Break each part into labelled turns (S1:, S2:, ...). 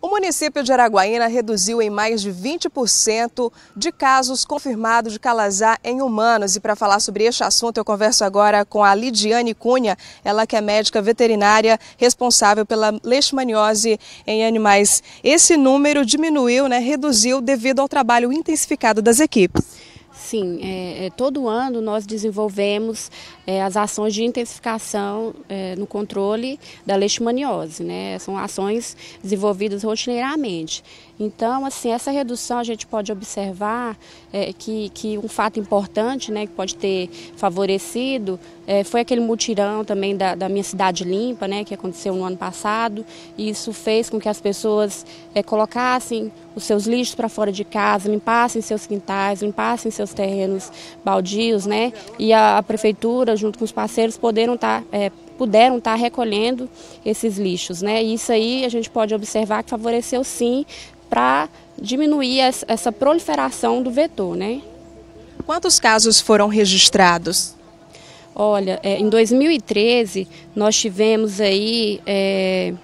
S1: O município de Araguaína reduziu em mais de 20% de casos confirmados de calazar em humanos. E para falar sobre este assunto, eu converso agora com a Lidiane Cunha, ela que é médica veterinária responsável pela leishmaniose em animais. Esse número diminuiu, né, reduziu devido ao trabalho intensificado das equipes.
S2: Sim, é, é, todo ano nós desenvolvemos é, as ações de intensificação é, no controle da leishmaniose, né? São ações desenvolvidas rotineiramente. Então, assim, essa redução a gente pode observar é, que, que um fato importante, né, que pode ter favorecido, é, foi aquele mutirão também da, da, minha cidade limpa, né, que aconteceu no ano passado. E isso fez com que as pessoas colocassem os seus lixos para fora de casa, limpassem seus quintais, limpassem seus terrenos baldios, né? E a, a prefeitura, junto com os parceiros, poderam estar tá, é, puderam estar tá recolhendo esses lixos, né? E isso aí a gente pode observar que favoreceu sim para diminuir essa proliferação do vetor, né?
S1: Quantos casos foram registrados?
S2: Olha, é, em 2013 nós tivemos aí é,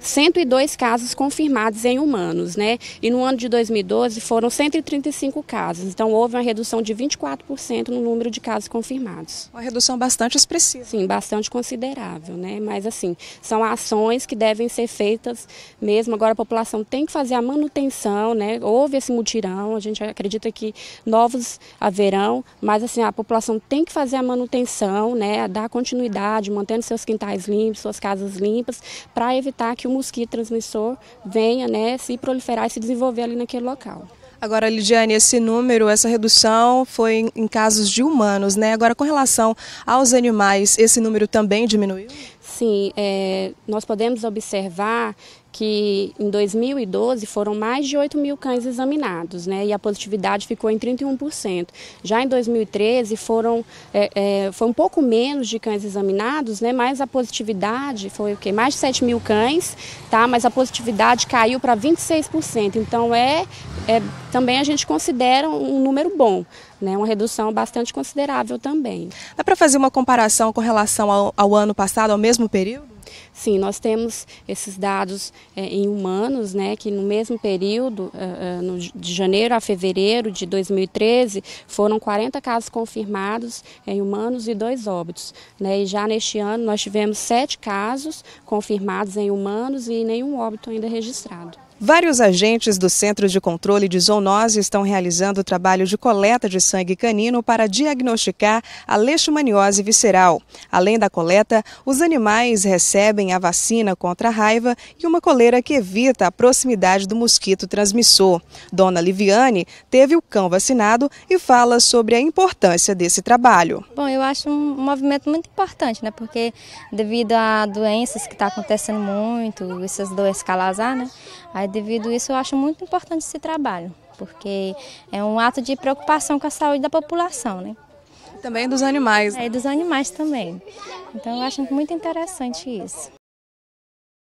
S2: 102 casos confirmados em humanos, né? E no ano de 2012 foram 135 casos. Então houve uma redução de 24% no número de casos confirmados.
S1: Uma redução bastante expressiva.
S2: Sim, bastante considerável, né? Mas assim, são ações que devem ser feitas mesmo. Agora a população tem que fazer a manutenção, né? Houve esse mutirão, a gente acredita que novos haverão, mas assim, a população tem que fazer a manutenção, né? Dar continuidade, mantendo seus quintais limpos, suas casas limpas, para evitar que o mosquito transmissor venha né, se proliferar e se desenvolver ali naquele local.
S1: Agora, Lidiane, esse número, essa redução foi em casos de humanos, né? Agora, com relação aos animais, esse número também diminuiu?
S2: Sim, é, nós podemos observar que em 2012 foram mais de 8 mil cães examinados, né? E a positividade ficou em 31%. Já em 2013 foram é, é, foi um pouco menos de cães examinados, né? Mas a positividade foi o quê? Mais de 7 mil cães, tá? Mas a positividade caiu para 26%. Então é, é também a gente considera um número bom, né? Uma redução bastante considerável também.
S1: Dá para fazer uma comparação com relação ao, ao ano passado, ao mesmo período?
S2: Sim, nós temos esses dados é, em humanos, né, que no mesmo período, é, no, de janeiro a fevereiro de 2013, foram 40 casos confirmados em humanos e dois óbitos. Né, e já neste ano nós tivemos sete casos confirmados em humanos e nenhum óbito ainda registrado.
S1: Vários agentes do Centro de Controle de Zoonose estão realizando o trabalho de coleta de sangue canino para diagnosticar a leishmaniose visceral. Além da coleta, os animais recebem a vacina contra a raiva e uma coleira que evita a proximidade do mosquito transmissor. Dona Liviane teve o cão vacinado e fala sobre a importância desse trabalho.
S3: Bom, eu acho um movimento muito importante, né? Porque devido a doenças que está acontecendo muito, essas doenças calazar, né? Aí devido a isso eu acho muito importante esse trabalho, porque é um ato de preocupação com a saúde da população, né?
S1: E também dos animais.
S3: É, e dos animais também. Então eu acho muito interessante isso.